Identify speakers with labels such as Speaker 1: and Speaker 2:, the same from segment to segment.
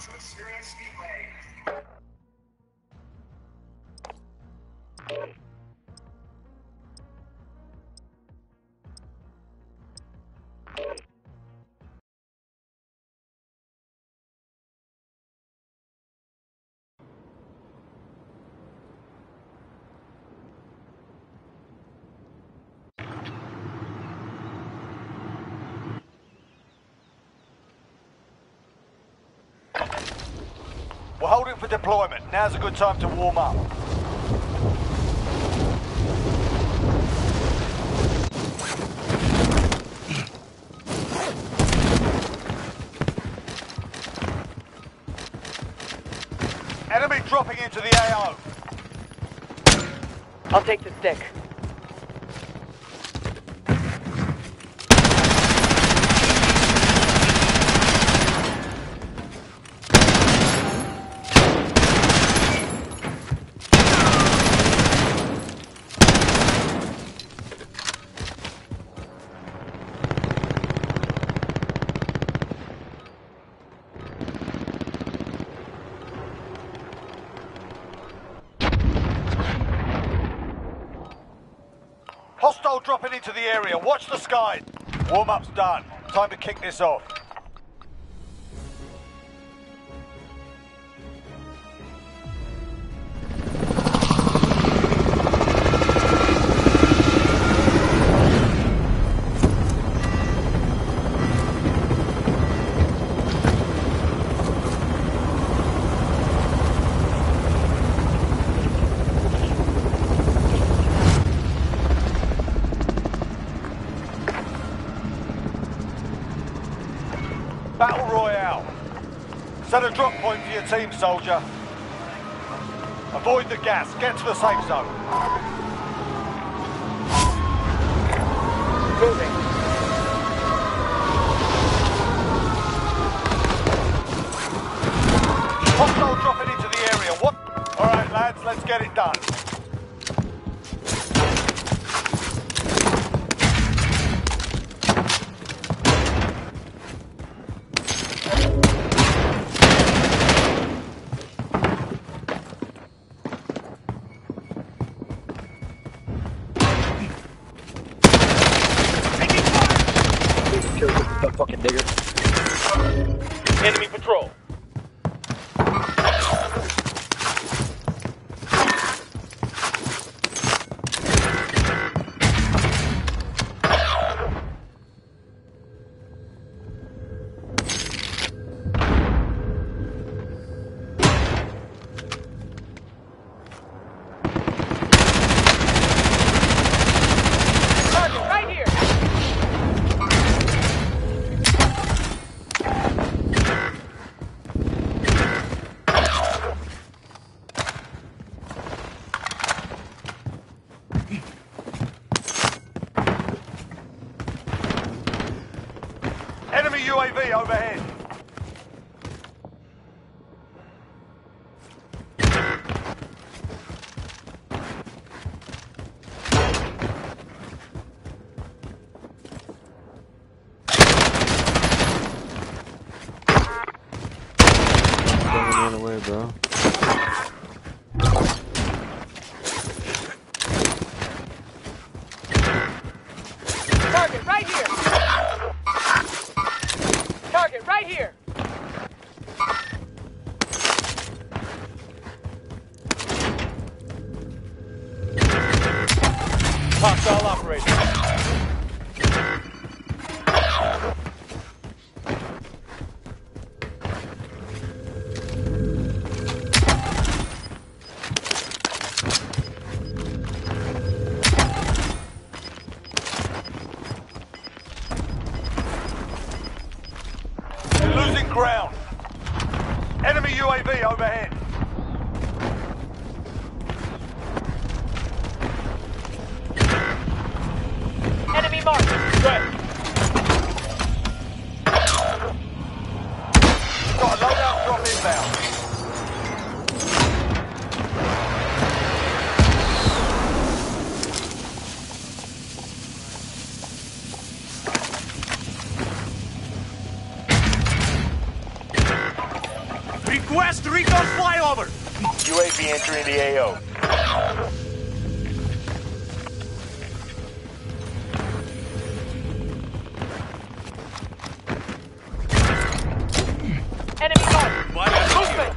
Speaker 1: to Experience Speedway.
Speaker 2: We're holding for deployment. Now's a good time to warm up. Enemy dropping into the AO.
Speaker 3: I'll take the stick.
Speaker 2: Hostile dropping into the area. Watch the sky. Warm-up's done. Time to kick this off. Set a drop point for your team, soldier. Avoid the gas. Get to the safe zone.
Speaker 3: Moving.
Speaker 2: Hostile dropping into the area. What? All right, lads, let's get it done. да. UAV
Speaker 4: entering the AO.
Speaker 3: Enemy. Movement.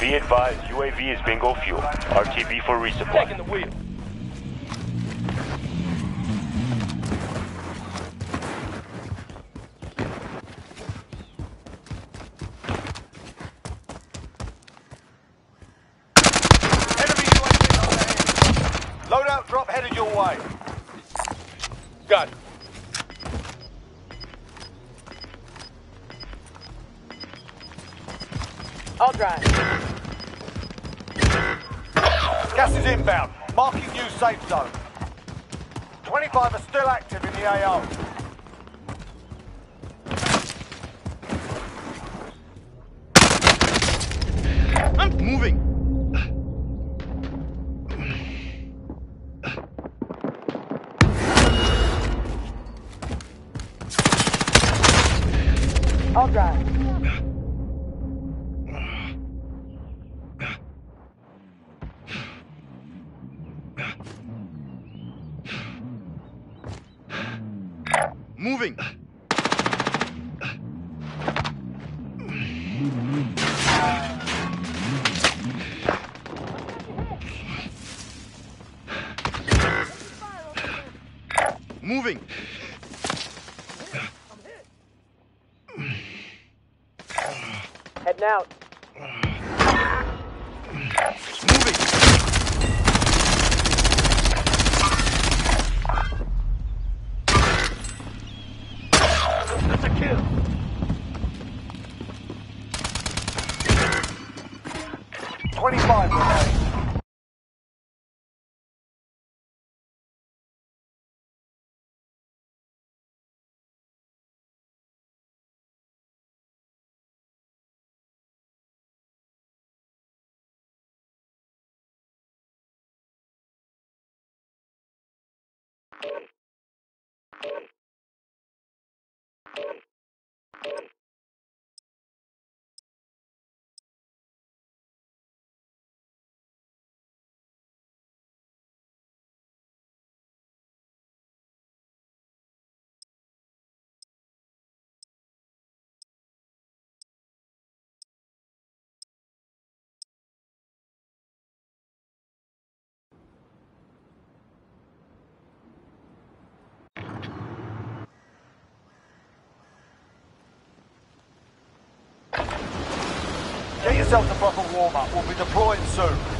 Speaker 4: Be advised, UAV is bingo fuel. RTB for resupply.
Speaker 3: Taking the wheel.
Speaker 2: 25 are still active in the AO.
Speaker 1: I'm moving! Moving!
Speaker 3: Heading out.
Speaker 1: Moving!
Speaker 2: That's a kill. Twenty-five remaining. Yourself a proper warm-up. We'll be deploying soon.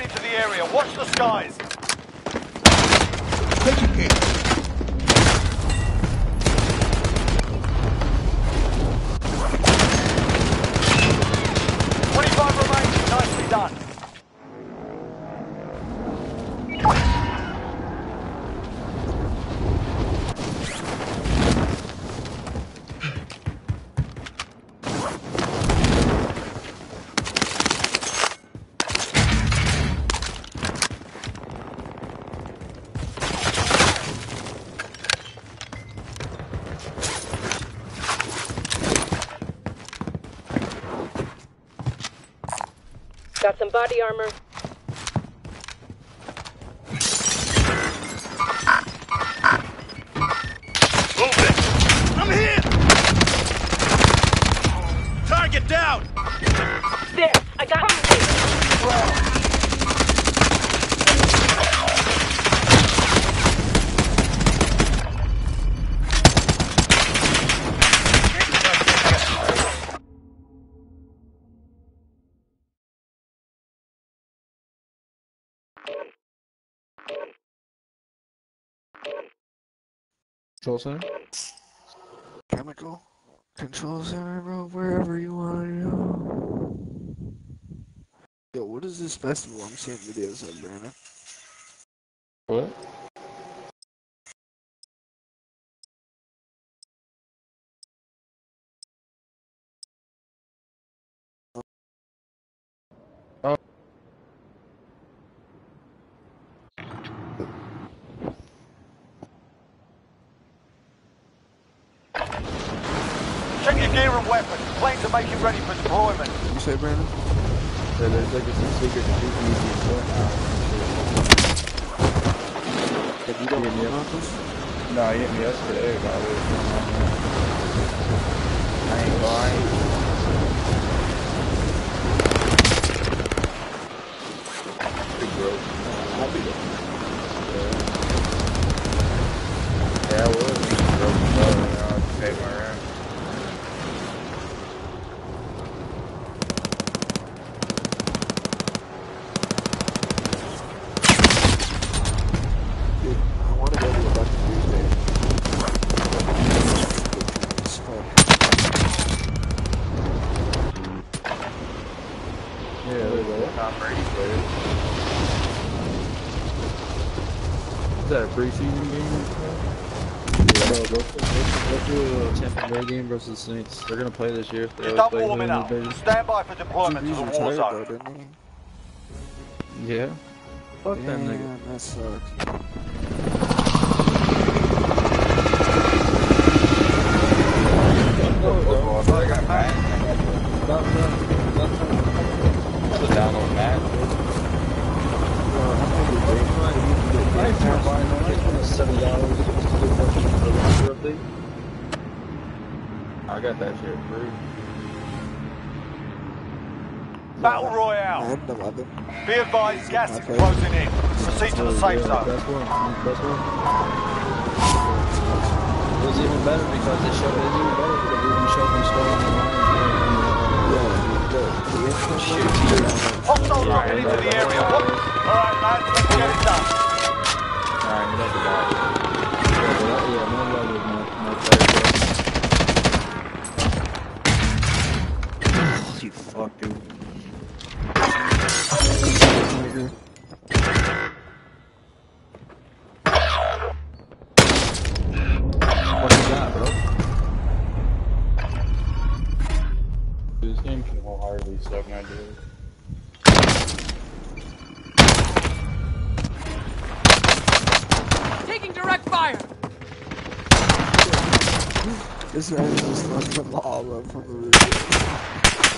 Speaker 2: Into the area. Watch the skies. Twenty-five remaining. Nicely done.
Speaker 3: Got some body armor.
Speaker 5: Control center? Chemical? Control center, bro, wherever you want to go. Yo, what is this festival I'm seeing videos of, Brandon? What?
Speaker 2: Check weapons. Planes are making ready for deployment.
Speaker 5: You say, Brandon?
Speaker 6: Yeah, there's like some secret speakeasy and whatnot.
Speaker 5: Have you got
Speaker 6: Yeah,
Speaker 5: me
Speaker 6: yeah.
Speaker 5: on this?
Speaker 6: No, he hit me yesterday about it. I ain't lying. Big bro. I'll be there. Yeah. Yeah, I was. Broke the boat, and I had to pay my rent.
Speaker 5: Dude, I want to go to the fucking Tuesday. It's fun.
Speaker 6: Yeah, there's a Tom Brady player. Is that a preseason game?
Speaker 5: Yeah, bro, go to, go go to Tampa Bay game versus Saints.
Speaker 6: They're gonna play this year.
Speaker 2: You're done warming up. Stand by for deployment to the war
Speaker 5: retired though,
Speaker 6: Yeah. Fuck
Speaker 5: he?
Speaker 6: that nigga.
Speaker 5: That sucks.
Speaker 2: Battle Royale. Be advised, gas is closing in. Proceed to the safe zone.
Speaker 7: Best one. Best one. It was even better because it showed it was even better because it even showed them storing the line.
Speaker 5: Yeah, the, the
Speaker 2: Hostiles dropping into the area. Alright, lads, let's get it done.
Speaker 7: Alright, that's about it. Yeah, but that, yeah, no love is my, my favorite. Holy fuck, dude. Wholeheartedly suck my dick.
Speaker 3: Taking direct fire!
Speaker 5: This man is just fucking lava from the roof.